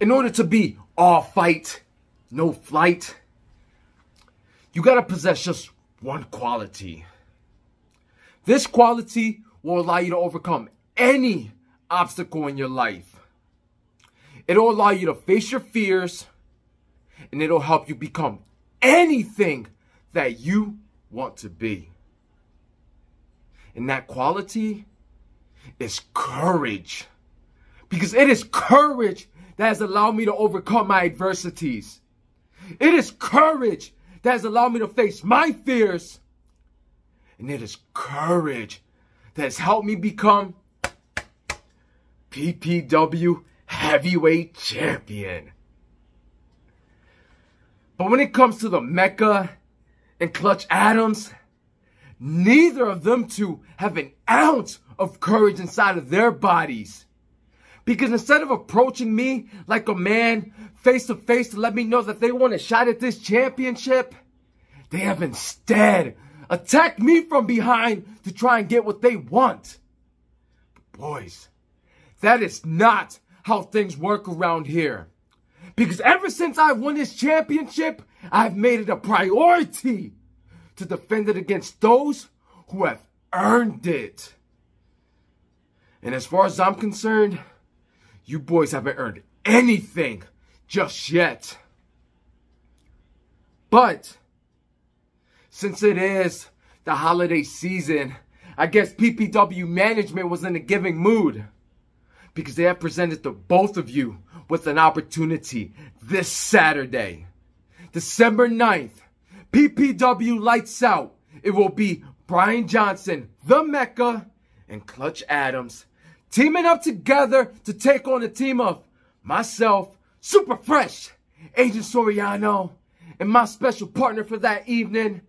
in order to be all fight, no flight, you gotta possess just one quality. This quality will allow you to overcome any obstacle in your life. It'll allow you to face your fears and it'll help you become anything that you want to be. And that quality is courage. Because it is courage that has allowed me to overcome my adversities. It is courage that has allowed me to face my fears. And it is courage that has helped me become PPW heavyweight champion. But when it comes to the Mecca and Clutch Adams, neither of them two have an ounce of courage inside of their bodies. Because instead of approaching me like a man face to face to let me know that they want a shot at this championship, they have instead attacked me from behind to try and get what they want. But boys, that is not how things work around here. Because ever since I won this championship, I've made it a priority to defend it against those who have earned it. And as far as I'm concerned, you boys haven't earned anything just yet. But since it is the holiday season, I guess PPW management was in a giving mood because they have presented to both of you with an opportunity this Saturday, December 9th. PPW lights out. It will be Brian Johnson, the Mecca, and Clutch Adams teaming up together to take on the team of myself, Super Fresh, Adrien Soriano, and my special partner for that evening,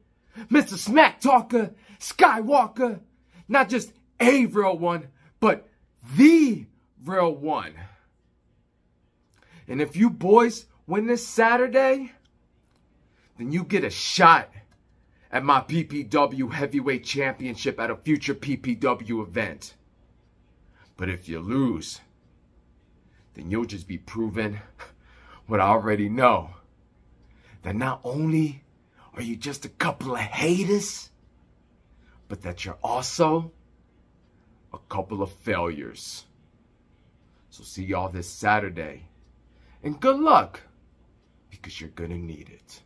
Mr. Smack Talker, Skywalker. Not just a real one, but the real one. And if you boys win this Saturday, then you get a shot at my PPW Heavyweight Championship at a future PPW event. But if you lose, then you'll just be proven what I already know. That not only are you just a couple of haters, but that you're also a couple of failures. So see y'all this Saturday. And good luck, because you're gonna need it.